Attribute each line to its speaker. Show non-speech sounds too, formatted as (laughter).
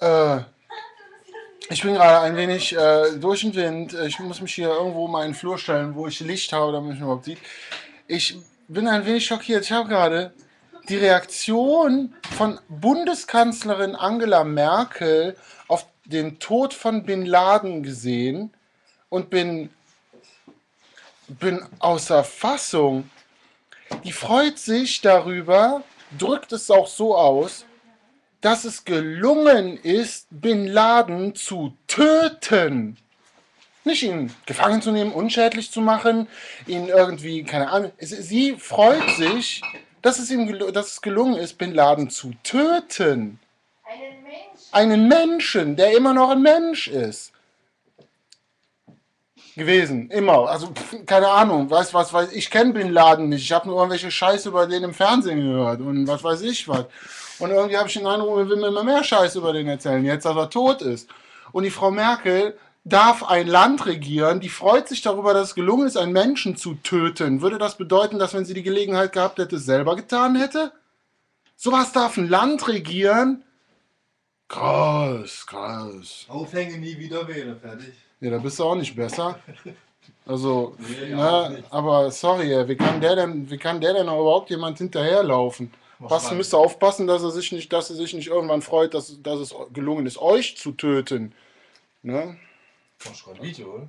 Speaker 1: Äh, ich bin gerade ein wenig äh, durch den Wind. Ich muss mich hier irgendwo mal in den Flur stellen, wo ich Licht habe, damit mich überhaupt sieht. Ich bin ein wenig schockiert. Ich habe gerade die Reaktion von Bundeskanzlerin Angela Merkel auf den Tod von Bin Laden gesehen und bin, bin außer Fassung. Die freut sich darüber, drückt es auch so aus, dass es gelungen ist, Bin Laden zu töten. Nicht ihn gefangen zu nehmen, unschädlich zu machen, ihn irgendwie, keine Ahnung. Sie freut sich, dass es ihm dass es gelungen ist, Bin Laden zu töten.
Speaker 2: Einen Mensch.
Speaker 1: Einen Menschen, der immer noch ein Mensch ist. Gewesen, immer. Also, keine Ahnung, weiß was weiß ich, kenne Bin Laden nicht. Ich habe nur irgendwelche Scheiße über den im Fernsehen gehört und was weiß ich was. Und irgendwie habe ich den Eindruck, er will mir immer mehr Scheiße über den erzählen, jetzt dass er tot ist. Und die Frau Merkel darf ein Land regieren, die freut sich darüber, dass es gelungen ist, einen Menschen zu töten. Würde das bedeuten, dass wenn sie die Gelegenheit gehabt hätte, es selber getan hätte? Sowas darf ein Land regieren? Krass, krass.
Speaker 3: Aufhängen, nie wieder wählen, fertig.
Speaker 1: Ja, da bist du auch nicht besser. (laughs) Also,
Speaker 3: Nee, auch
Speaker 1: ne, aber sorry, wie kann der denn, wie kann der denn überhaupt jemand hinterherlaufen? Basti
Speaker 3: mal.
Speaker 1: müsste aufpassen, dass er sich nicht, dass er sich nicht irgendwann freut, dass, dass es gelungen ist, euch zu töten. Ne?
Speaker 3: Schon ein Video, oder?